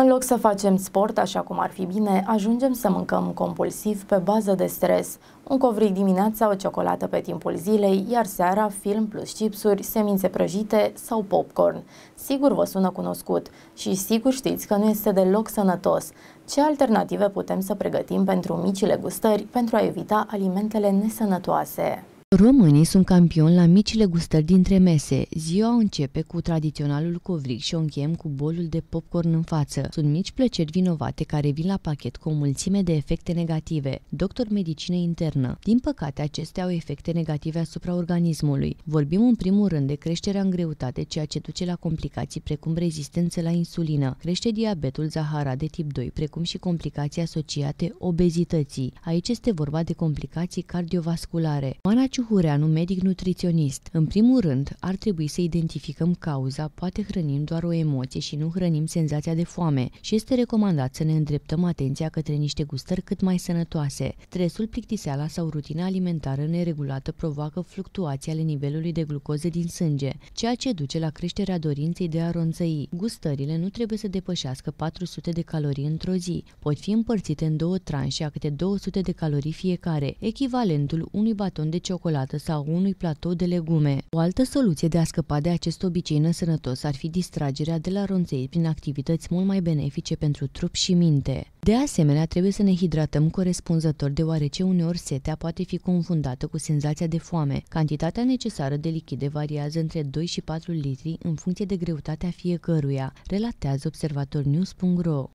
În loc să facem sport așa cum ar fi bine, ajungem să mâncăm compulsiv pe bază de stres. Un covric dimineața, o ciocolată pe timpul zilei, iar seara film plus chipsuri, semințe prăjite sau popcorn. Sigur vă sună cunoscut și sigur știți că nu este deloc sănătos. Ce alternative putem să pregătim pentru micile gustări pentru a evita alimentele nesănătoase? Românii sunt campioni la micile gustări dintre mese. Ziua începe cu tradiționalul covric și o încheiem cu bolul de popcorn în față. Sunt mici plăceri vinovate care vin la pachet cu o mulțime de efecte negative. Doctor medicină internă. Din păcate, acestea au efecte negative asupra organismului. Vorbim în primul rând de creșterea în greutate, ceea ce duce la complicații precum rezistență la insulină, crește diabetul Zahara de tip 2, precum și complicații asociate obezității. Aici este vorba de complicații cardiovasculare. Mana Ciuhureanu, medic nutriționist. În primul rând, ar trebui să identificăm cauza, poate hrănim doar o emoție și nu hrănim senzația de foame și este recomandat să ne îndreptăm atenția către niște gustări cât mai sănătoase. Stresul, plictiseala sau rutina alimentară neregulată provoacă fluctuații ale nivelului de glucoză din sânge, ceea ce duce la creșterea dorinței de a ronțăi. Gustările nu trebuie să depășească 400 de calorii într-o zi. Pot fi împărțite în două tranșe a câte 200 de calorii fiecare, echivalentul unui baton de ciocolată ciocolată sau unui platou de legume. O altă soluție de a scăpa de acest obicei nesănătos ar fi distragerea de la ronței prin activități mult mai benefice pentru trup și minte. De asemenea, trebuie să ne hidratăm corespunzător deoarece uneori setea poate fi confundată cu senzația de foame. Cantitatea necesară de lichide variază între 2 și 4 litri în funcție de greutatea fiecăruia, relatează observatornews.ro.